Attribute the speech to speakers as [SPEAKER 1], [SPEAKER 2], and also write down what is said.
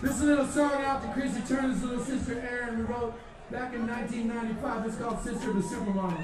[SPEAKER 1] This little song out to Christy Turlington's little sister Erin. We wrote back in 1995. It's called Sister of the Supermodel.